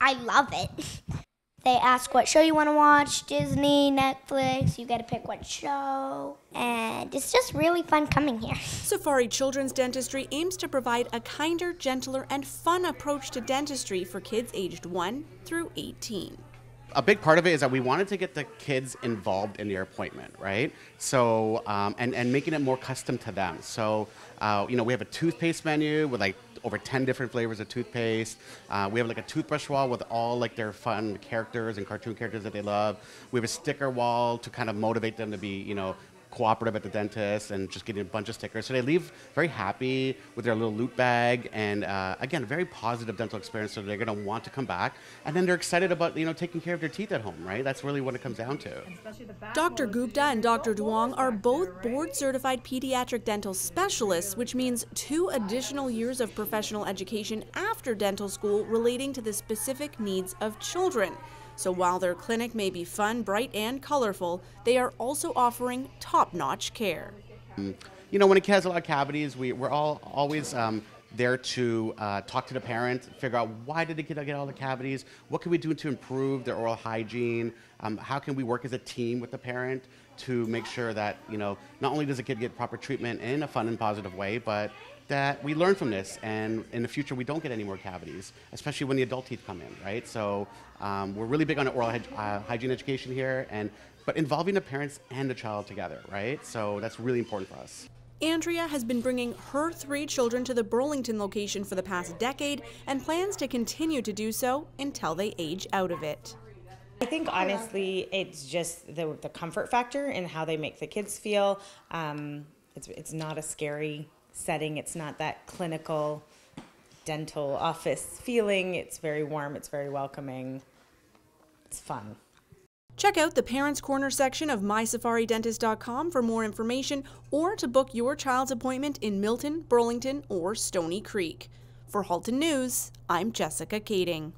I love it. They ask what show you want to watch Disney, Netflix. You get to pick what show. And it's just really fun coming here. Safari Children's Dentistry aims to provide a kinder, gentler, and fun approach to dentistry for kids aged 1 through 18 a big part of it is that we wanted to get the kids involved in their appointment, right? So, um, and, and making it more custom to them. So, uh, you know, we have a toothpaste menu with like over 10 different flavors of toothpaste. Uh, we have like a toothbrush wall with all like their fun characters and cartoon characters that they love. We have a sticker wall to kind of motivate them to be, you know, cooperative at the dentist and just getting a bunch of stickers. So they leave very happy with their little loot bag and uh, again, a very positive dental experience. So they're going to want to come back, and then they're excited about you know taking care of their teeth at home, right? That's really what it comes down to. Dr. Gupta and Dr. Duong are both board certified pediatric dental specialists, which means two additional years of professional education after dental school relating to the specific needs of children. So while their clinic may be fun, bright, and colorful, they are also offering top notch care. You know, when a kid has a lot of cavities, we, we're all always um, there to uh, talk to the parent, figure out why did the kid get all the cavities, what can we do to improve their oral hygiene, um, how can we work as a team with the parent to make sure that, you know, not only does a kid get proper treatment in a fun and positive way, but that we learn from this and in the future we don't get any more cavities, especially when the adult teeth come in, right? So um, we're really big on oral uh, hygiene education here, and but involving the parents and the child together, right? So that's really important for us. Andrea has been bringing her three children to the Burlington location for the past decade and plans to continue to do so until they age out of it. I think honestly, it's just the, the comfort factor and how they make the kids feel. Um, it's, it's not a scary setting. It's not that clinical dental office feeling. It's very warm, it's very welcoming. It's fun. Check out the Parents Corner section of mysafaridentist.com for more information or to book your child's appointment in Milton, Burlington, or Stoney Creek. For Halton News, I'm Jessica Kaitting.